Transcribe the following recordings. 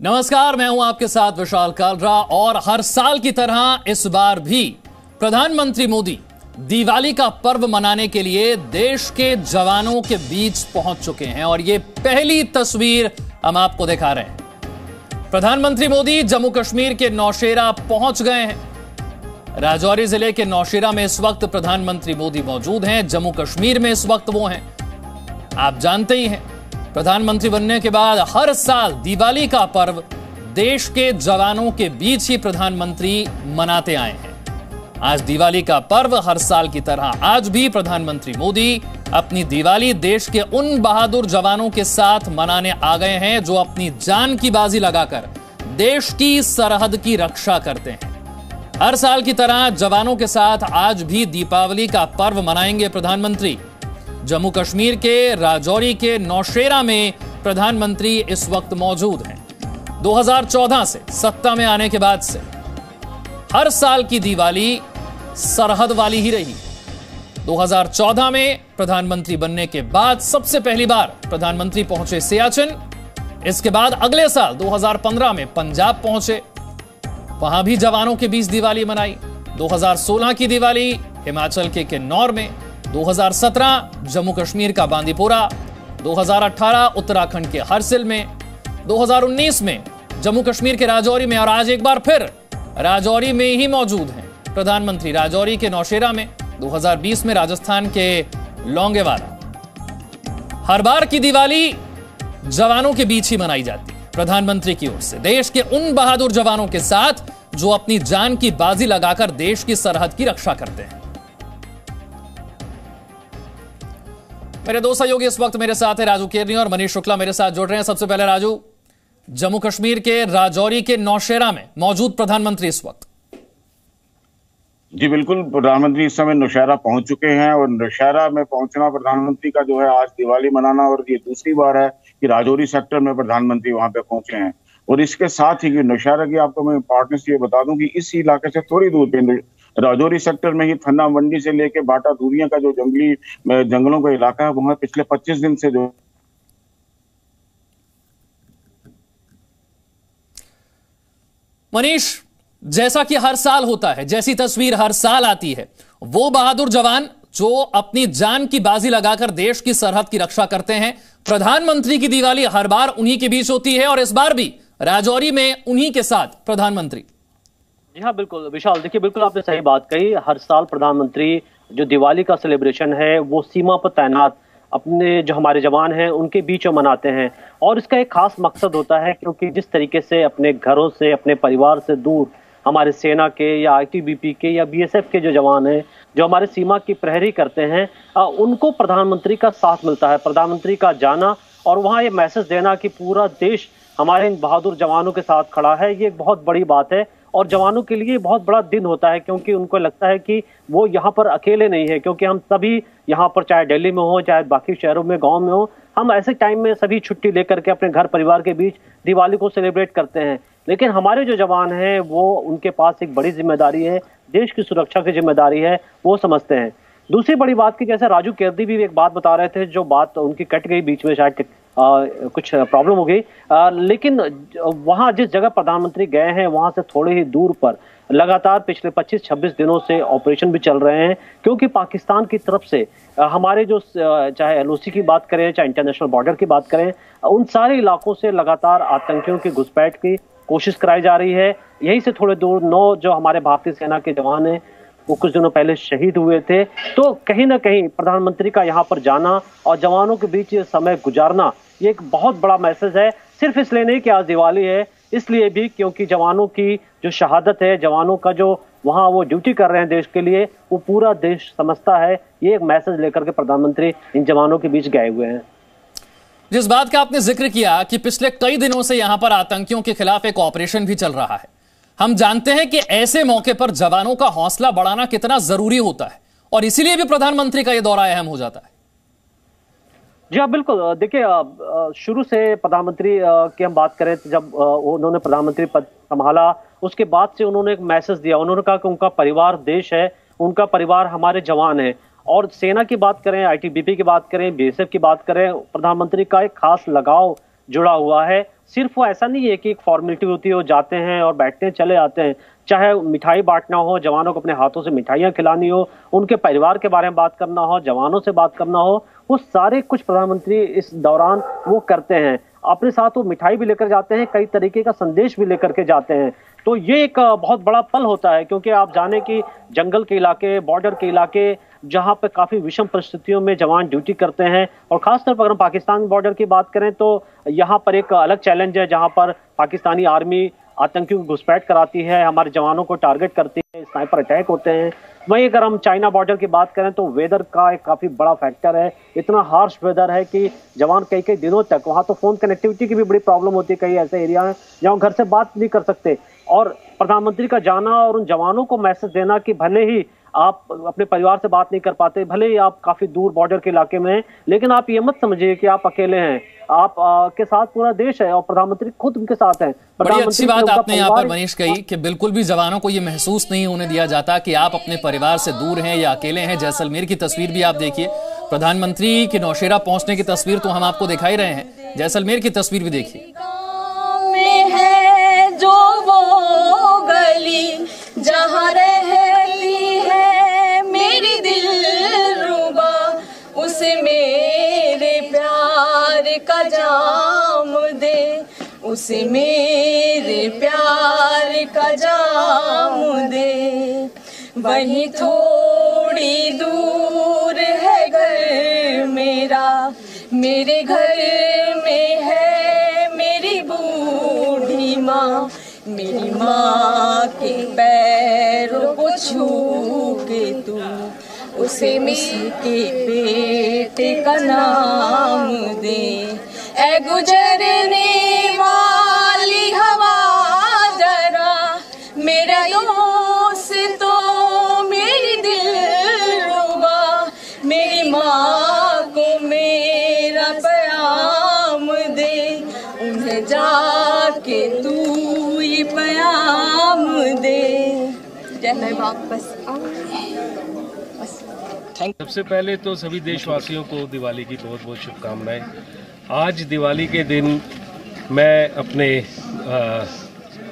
नमस्कार, मैं हूँ आपके साथ विशाल कालरा और हर साल की तरह इस बार भी प्रधानमंत्री मोदी दिवाली का पर्व मनाने के लिए देश के जवानों के बीच पहुँच चुके हैं और ये पहली तस्वीर हम आपको दिखा रहे हैं। प्रधानमंत्री मोदी जम्मू कश्मीर के नौशेरा पहुँच गए हैं। राजौरी ज़िले के नौशेरा में इस वक्त प्रधानमंत्री मोदी मौजूद हैं जम्मू कश्मीर में इस वक्त वो हैं। आप जानते ही हैं प्रधानमंत्री बनने के बाद हर साल दिवाली का पर्व देश के जवानों के बीच ही प्रधानमंत्री मनाते आए हैं। आज दिवाली का पर्व हर साल की तरह आज भी प्रधानमंत्री मोदी अपनी दिवाली देश के उन बहादुर जवानों के साथ मनाने आ गए हैं जो अपनी जान की बाजी लगाकर देश की सरहद की रक्षा करते हैं। हर साल की तरह जवानों के साथ आज भी दीपावली का पर्व मनाएँगे प्रधानमंत्री। जम्मू कश्मीर के राजौरी के नौशेरा में प्रधानमंत्री इस वक्त मौजूद हैं। 2014 से, सत्ता में आने के बाद से। हर साल की दिवाली सरहद वाली ही रही। 2014 में प्रधानमंत्री बनने के बाद सबसे पहली बार प्रधानमंत्री पहुँचे सियाचिन। इसके बाद अगले साल 2015 में पंजाब पहुँचे। वहाँ भी जवानों के बीच दिवाली मनाई। 2016 की दिवाली हिमाचल के किन्नौर में। 2017 जम्मू कश्मीर का बांदीपोरा 2018 उत्तराखंड के हरसिल में 2019 में जम्मू कश्मीर के राजौरी में, और आज एक बार फिर राजौरी में ही मौजूद हैं। प्रधानमंत्री राजौरी के नौशेरा में 2020 में राजस्थान के लोंगेवाला। हर बार की दिवाली जवानों के बीच ही मनाई जाती है। प्रधानमंत्री की ओर से देश के उन बहादुर जवानों के साथ जो अपनी जान की बाजी लगाकर देश की सरहद की रक्षा करते हैं। मेरे दो सहयोगी इस वक्त मेरे साथ है, राजू केरनी और मनीष शुक्ला मेरे साथ जुड़ रहे हैं। सबसे पहले राजू, जम्मू कश्मीर के राजौरी के नौशेरा में मौजूद प्रधानमंत्री इस वक्त। जी, बिल्कुल, प्रधानमंत्री इस समय नौशहरा पहुँच चुके हैं और नौशहरा में पहुँचना प्रधानमंत्री का जो है आज दिवाली मनाना और ये दूसरी बार है कि राजौरी सेक्टर में प्रधानमंत्री वहाँ पे पहुँचे हैं। और इसके साथ ही नौशहरा की आपको मैं इंपॉर्टेंस ये बता दूँ कि इस इलाके से थोड़ी दूर पे राजौरी सेक्टर में ही थन्ना मंडी से लेके बाटा दूरिया का जो जंगली जंगलों का इलाका है, वहाँ पिछले 25 दिन से जो मनीष, जैसा कि हर साल होता है, जैसी तस्वीर हर साल आती है, वो बहादुर जवान जो अपनी जान की बाजी लगाकर देश की सरहद की रक्षा करते हैं, प्रधानमंत्री की दिवाली हर बार उन्हीं के बीच होती है और इस बार भी राजौरी में उन्हीं के साथ प्रधानमंत्री। जी हाँ बिल्कुल। विशाल, देखिए, बिल्कुल आपने सही बात कही। हर साल प्रधानमंत्री जो दिवाली का सेलिब्रेशन है, वो सीमा पर तैनात अपने जो हमारे जवान हैं, उनके बीच में मनाते हैं। और इसका एक खास मकसद होता है क्योंकि जिस तरीके से अपने घरों से, अपने परिवार से दूर हमारे सेना के या आईटीबीपी के या बीएसएफ के जो जवान हैं, जो हमारे सीमा की प्रहरी करते हैं उनको प्रधानमंत्री का साथ मिलता है। प्रधानमंत्री का जाना और वहाँ ये मैसेज देना कि पूरा देश हमारे इन बहादुर जवानों के साथ खड़ा है। ये एक बहुत बड़ी बात है और जवानों के लिए बहुत बड़ा दिन होता है क्योंकि उनको लगता है कि वो यहाँ पर अकेले नहीं है, क्योंकि हम सभी यहाँ पर चाहे दिल्ली में हो, चाहे बाकी शहरों में, गाँव में हो, हम ऐसे टाइम में सभी छुट्टी लेकर के अपने घर परिवार के बीच दिवाली को सेलिब्रेट करते हैं। लेकिन हमारे जो जवान हैं, वो उनके पास एक बड़ी ज़िम्मेदारी है, देश की सुरक्षा की ज़िम्मेदारी है, वो समझते हैं। दूसरी बड़ी बात की जैसे राजू केरदी भी एक बात बता रहे थे, जो बात उनकी कट गई बीच में शायद कुछ प्रॉब्लम हो गई। लेकिन वहाँ जिस जगह प्रधानमंत्री गए हैं, वहाँ से थोड़े ही दूर पर लगातार पिछले 25-26 दिनों से ऑपरेशन भी चल रहे हैं, क्योंकि पाकिस्तान की तरफ़ से हमारे जो चाहे एलओसी की बात करें, चाहे इंटरनेशनल बॉर्डर की बात करें, उन सारे इलाकों से लगातार आतंकियों की घुसपैठ की कोशिश कराई जा रही है। यहीं से थोड़े दूर नौ जो हमारे भारतीय सेना के जवान हैं, वो कुछ दिनों पहले शहीद हुए थे। तो कहीं ना कहीं प्रधानमंत्री का यहाँ पर जाना और जवानों के बीच समय गुजारना ये एक बहुत बड़ा मैसेज है। सिर्फ़ इसलिए नहीं कि आज दिवाली है, इसलिए भी क्योंकि जवानों की जो शहादत है, जवानों का जो वहाँ वो ड्यूटी कर रहे हैं देश के लिए, वो पूरा देश समझता है। ये एक मैसेज लेकर के प्रधानमंत्री इन जवानों के बीच गए हुए हैं। जिस बात का आपने ज़िक्र किया कि पिछले कई दिनों से यहाँ पर आतंकियों के खिलाफ एक ऑपरेशन भी चल रहा है, हम जानते हैं कि ऐसे मौके पर जवानों का हौसला बढ़ाना कितना ज़रूरी होता है, और इसीलिए भी प्रधानमंत्री का यह दौरा अहम हो जाता है। जी हाँ बिल्कुल। देखिए शुरू से प्रधानमंत्री की हम बात करें तो जब उन्होंने प्रधानमंत्री पद संभाला, उसके बाद से उन्होंने एक मैसेज दिया। उन्होंने कहा कि उनका परिवार देश है, उनका परिवार हमारे जवान है। और सेना की बात करें, आईटीबीपी की बात करें, बीएसएफ की बात करें, प्रधानमंत्री का एक खास लगाव जुड़ा हुआ है। सिर्फ़ वो ऐसा नहीं है कि एक फॉर्मेलिटी होती है, वो जाते हैं और बैठते हैं, चले आते हैं। चाहे मिठाई बांटना हो, जवानों को अपने हाथों से मिठाइयाँ खिलानी हो, उनके परिवार के बारे में बात करना हो, जवानों से बात करना हो वो सारे कुछ प्रधानमंत्री इस दौरान वो करते हैं। अपने साथ वो मिठाई भी लेकर जाते हैं, कई तरीके का संदेश भी लेकर के जाते हैं। तो ये एक बहुत बड़ा पल होता है, क्योंकि आप जाने कि जंगल के इलाके, बॉर्डर के इलाके, जहाँ पर काफ़ी विषम परिस्थितियों में जवान ड्यूटी करते हैं, और खासतौर पर अगर हम पाकिस्तान बॉर्डर की बात करें तो यहाँ पर एक अलग चैलेंज है, जहाँ पर पाकिस्तानी आर्मी आतंकियों को घुसपैठ कराती है, हमारे जवानों को टारगेट करती है स्नाइपर अटैक होते हैं। वहीं अगर हम चाइना बॉर्डर की बात करें तो वेदर का एक काफ़ी बड़ा फैक्टर है। इतना हार्श वेदर है कि जवान कई कई दिनों तक वहाँ तो फ़ोन कनेक्टिविटी की भी बड़ी प्रॉब्लम होती है कई ऐसे एरिया हैं, जहाँ घर से बात नहीं कर सकते। और प्रधानमंत्री का जाना और उन जवानों को मैसेज देना कि भले ही आप अपने परिवार से बात नहीं कर पाते भले ही आप काफ़ी दूर बॉर्डर के इलाके में हैं लेकिन आप ये मत समझिए कि आप अकेले हैं। आप आ, के साथ पूरा देश है और प्रधानमंत्री खुद उनके साथ हैं। बड़ी अच्छी बात आपने यहाँ पर मनीष कही कि बिल्कुल भी जवानों को ये महसूस नहीं होने दिया जाता कि आप अपने परिवार से दूर हैं या अकेले हैं। जैसलमेर की तस्वीर भी आप देखिए। प्रधानमंत्री के नौशेरा पहुँचने की तस्वीर तो हम आपको दिखाई रहे हैं। जैसलमेर की तस्वीर भी देखिए। जो वो गली जहाँ का जाम दे, उसे मेरे प्यार का जाम दे। वही थोड़ी दूर है घर मेरा, मेरे घर में है मेरी बूढ़ी माँ। मेरी माँ के पैरों को छू के तू, उसे के बेटे का नाम गुजरने वाली हवा जरा, मेरा दोस्त तो मेरी दिल रुबा मेरी माँ को मेरा प्याम दे, उन्हें जाके तू ये प्याम दे। जय मैं वापस सबसे पहले तो सभी देशवासियों को दिवाली की बहुत बहुत शुभकामनाएँ। आज दिवाली के दिन मैं अपने आ,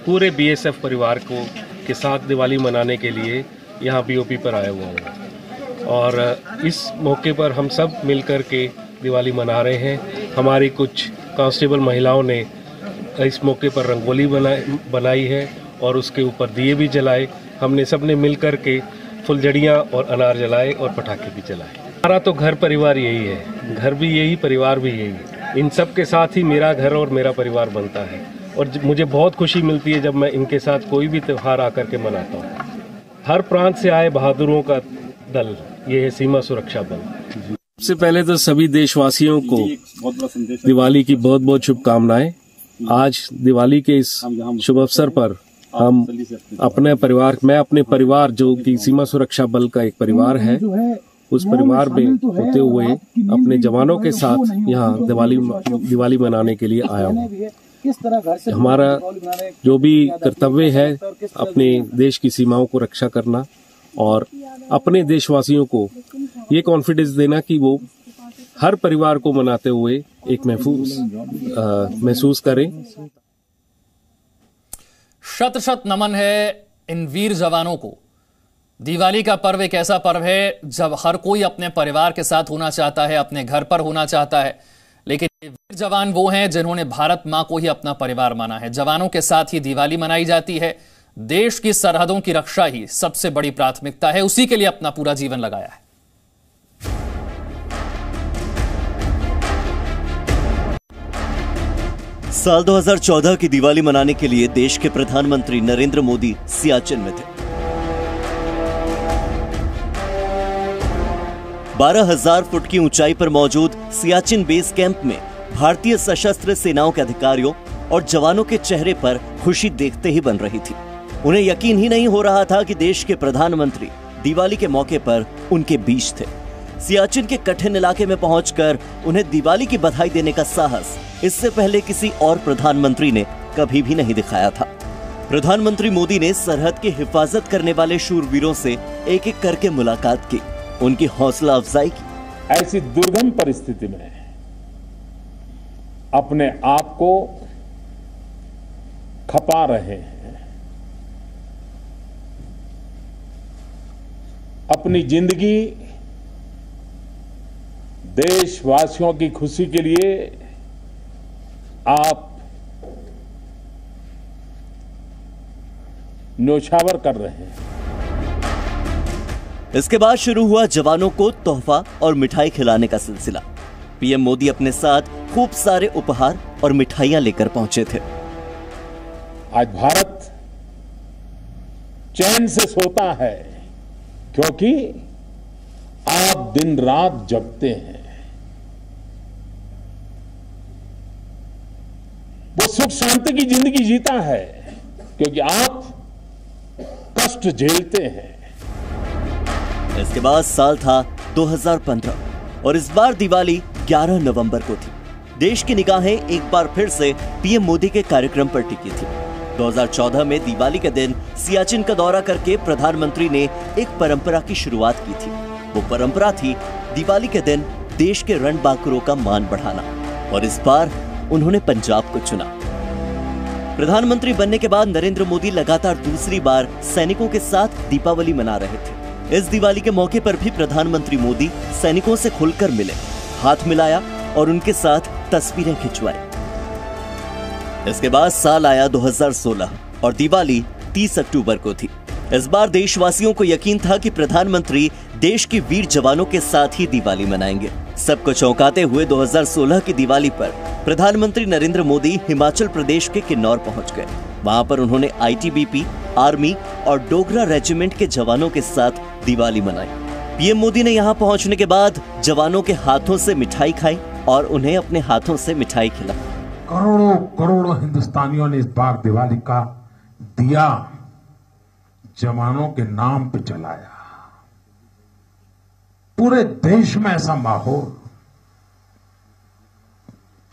पूरे बीएसएफ परिवार को के साथ दिवाली मनाने के लिए यहाँ बीओपी पर आया हुआ हूँ। और इस मौके पर हम सब मिलकर के दिवाली मना रहे हैं। हमारी कुछ कांस्टेबल महिलाओं ने इस मौके पर रंगोली बनाई बनाई है और उसके ऊपर दिए भी जलाए। हमने सबने मिल के फुलझड़ियाँ और अनार जलाए और पटाखे भी जलाए। हमारा तो घर परिवार यही है। घर भी यही परिवार भी यही। इन सब के साथ ही मेरा घर और मेरा परिवार बनता है। और मुझे बहुत खुशी मिलती है जब मैं इनके साथ कोई भी त्यौहार आकर के मनाता हूँ। हर प्रांत से आए बहादुरों का दल ये है सीमा सुरक्षा बल। सबसे पहले तो सभी देशवासियों को दिवाली की बहुत बहुत शुभकामनाएँ। आज दिवाली के इस शुभ अवसर पर हम अपने परिवार मैं अपने परिवार जो कि सीमा सुरक्षा बल का एक परिवार है उस परिवार में होते हुए अपने जवानों के साथ यहाँ दिवाली दिवाली मनाने के लिए आया हूँ। हमारा जो भी कर्तव्य है अपने देश की सीमाओं को रक्षा करना और अपने देशवासियों को ये कॉन्फिडेंस देना कि वो हर परिवार को मनाते हुए एक महफूज महसूस करें। शत शत नमन है इन वीर जवानों को। दिवाली का पर्व एक ऐसा पर्व है, जब हर कोई अपने परिवार के साथ होना चाहता है, अपने घर पर होना चाहता है। लेकिन वीर जवान वो हैं जिन्होंने भारत माँ को ही अपना परिवार माना है। जवानों के साथ ही दिवाली मनाई जाती है। देश की सरहदों की रक्षा ही सबसे बड़ी प्राथमिकता है। उसी के लिए अपना पूरा जीवन लगाया है। साल 2014 की दिवाली मनाने के लिए देश के प्रधानमंत्री नरेंद्र मोदी सियाचिन में थे। बारह हज़ार फुट की ऊंचाई पर मौजूद सियाचिन बेस कैंप में भारतीय सशस्त्र सेनाओं के अधिकारियों और जवानों के चेहरे पर खुशी देखते ही बन रही थी। उन्हें यकीन ही नहीं हो रहा था कि देश के प्रधानमंत्री दिवाली के मौके पर उनके बीच थे। सियाचिन के कठिन इलाके में पहुंचकर उन्हें दिवाली की बधाई देने का साहस इससे पहले किसी और प्रधानमंत्री ने कभी भी नहीं दिखाया था। प्रधानमंत्री मोदी ने सरहद की हिफाजत करने वाले शूरवीरों से एक एक करके मुलाकात की। उनकी हौसला अफजाई की। ऐसी दुर्गम परिस्थिति में अपने आप को खपा रहे हैं। अपनी ज़िंदगी देशवासियों की खुशी के लिए आप न्योछावर कर रहे हैं। इसके बाद शुरू हुआ जवानों को तोहफा और मिठाई खिलाने का सिलसिला। पीएम मोदी अपने साथ खूब सारे उपहार और मिठाइयाँ लेकर पहुँचे थे। आज भारत चैन से सोता है क्योंकि आप दिन रात जगते हैं वो सुख शांति की ज़िंदगी जीता है, क्योंकि आप कष्ट झेलते हैं। इसके बाद साल था 2015 और इस बार दिवाली 11 नवंबर को थी। देश की निगाहें एक बार फिर से पीएम मोदी के कार्यक्रम पर टिकी थी। 2014 में दिवाली के दिन सियाचिन का दौरा करके प्रधानमंत्री ने एक परंपरा की शुरुआत की थी। वो परंपरा थी दिवाली के दिन देश के रण बांकुरों का मान बढ़ाना, और इस बार उन्होंने पंजाब को चुना। प्रधानमंत्री बनने के बाद नरेंद्र मोदी लगातार दूसरी बार सैनिकों के साथ दीपावली मना रहे थे। इस दिवाली के मौके पर भी प्रधानमंत्री मोदी सैनिकों से खुलकर मिले, हाथ मिलाया और उनके साथ तस्वीरें खिंचवाई। इसके बाद साल आया 2016 और दिवाली 30 अक्टूबर को थी। इस बार देशवासियों को यकीन था कि प्रधानमंत्री देश के वीर जवानों के साथ ही दिवाली मनाएँगे। सबको चौंकाते हुए 2016 की दिवाली पर प्रधानमंत्री नरेंद्र मोदी हिमाचल प्रदेश के किन्नौर पहुँच गए। वहाँ पर उन्होंने आईटीबीपी, आर्मी और डोगरा रेजिमेंट के जवानों के साथ दिवाली मनाई। पीएम मोदी ने यहाँ पहुँचने के बाद जवानों के हाथों से मिठाई खाई और उन्हें अपने हाथों से मिठाई खिलाई। करोड़ों करोड़ों हिंदुस्तानियों ने इस बार दिवाली का दिया जवानों के नाम पे चलाया पूरे देश में ऐसा माहौल।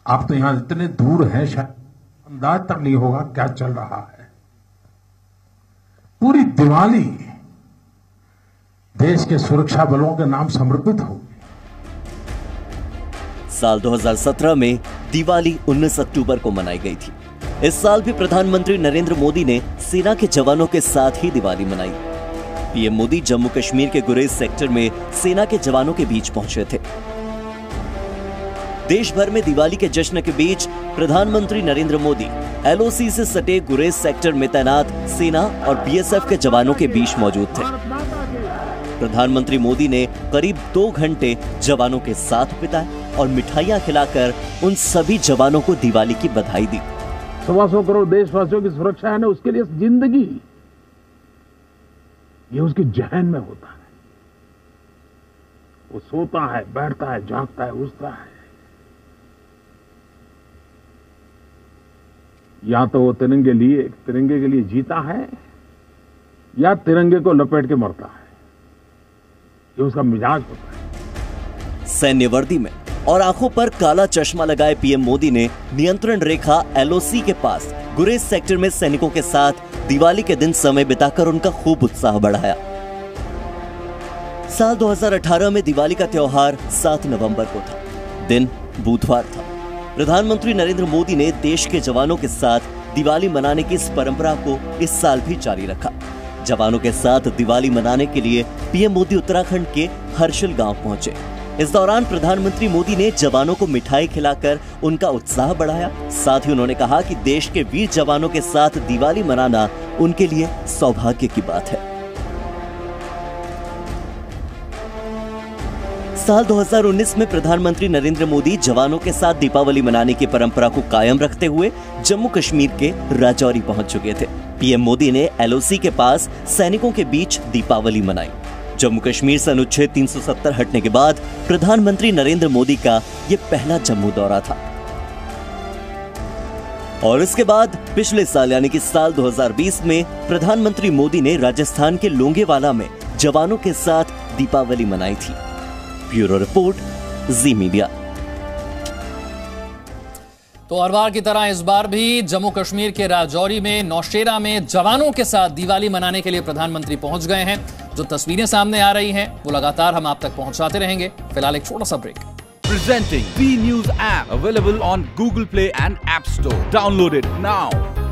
आप तो यहाँ इतने दूर हैं शायद, अंदाज तक नहीं होगा क्या चल रहा है। पूरी दिवाली देश के सुरक्षा बलों के नाम समर्पित होगी साल 2017 में दिवाली 19 अक्टूबर को मनाई गई थी। इस साल भी प्रधानमंत्री नरेंद्र मोदी ने सेना के जवानों के साथ ही दिवाली मनाई। पीएम मोदी जम्मू कश्मीर के गुरेज सेक्टर में सेना के जवानों के बीच पहुँचे थे। देश भर में दिवाली के जश्न के बीच प्रधानमंत्री नरेंद्र मोदी, एलओसी से सटे गुरेज सेक्टर में तैनात सेना और बीएसएफ के जवानों के बीच मौजूद थे। प्रधानमंत्री मोदी ने करीब दो घंटे जवानों के साथ बिताए और मिठाइयाँ खिलाकर उन सभी जवानों को दिवाली की बधाई दी। सवा सौ करोड़ देशवासियों की सुरक्षा है ना, उसके लिए ज़िंदगी ये उसके जहन में होता है। वो सोता है, बैठता है जागता है, उठता है। या तो वो तिरंगे लिए, तिरंगे के लिए जीता है, या तिरंगे को लपेट के मरता है। ये उसका मिजाज होता है। सैन्य वर्दी में और आँखों पर काला चश्मा लगाए पीएम मोदी ने नियंत्रण रेखा एलओसी के पास गुरेज सेक्टर में सैनिकों के साथ दिवाली के दिन समय बिताकर उनका खूब उत्साह बढ़ाया। साल 2018 में दिवाली का त्योहार 7 नवंबर को था। दिन बुधवार था। प्रधानमंत्री नरेंद्र मोदी ने देश के जवानों के साथ दिवाली मनाने की इस परंपरा को इस साल भी जारी रखा। जवानों के साथ दिवाली मनाने के लिए पीएम मोदी उत्तराखंड के हर्षिल गाँव पहुँचे। इस दौरान प्रधानमंत्री मोदी ने जवानों को मिठाई खिलाकर उनका उत्साह बढ़ाया। साथ ही उन्होंने कहा कि देश के वीर जवानों के साथ दिवाली मनाना उनके लिए सौभाग्य की बात है। साल 2019 में प्रधानमंत्री नरेंद्र मोदी जवानों के साथ दीपावली मनाने की परंपरा को कायम रखते हुए जम्मू कश्मीर के राजौरी पहुँच चुके थे। पीएम मोदी ने एलओसी के पास सैनिकों के बीच दीपावली मनाई। जम्मू कश्मीर से अनुच्छेद 370 हटने के बाद प्रधानमंत्री नरेंद्र मोदी का ये पहला जम्मू दौरा था। और इसके बाद पिछले साल, यानी कि साल 2020 में प्रधानमंत्री मोदी ने राजस्थान के लोंगेवाला में जवानों के साथ दीपावली मनाई थी। Bureau report, Zee Media. तो हर बार की तरह इस बार भी जम्मू कश्मीर के राजौरी में, नौशेरा में जवानों के साथ दिवाली मनाने के लिए प्रधानमंत्री पहुँच गए हैं। जो तस्वीरें सामने आ रही हैं, वो लगातार हम आप तक पहुंचाते रहेंगे। फ़िलहाल एक छोटा सा break presenting news app available on Google Play and app store downloaded now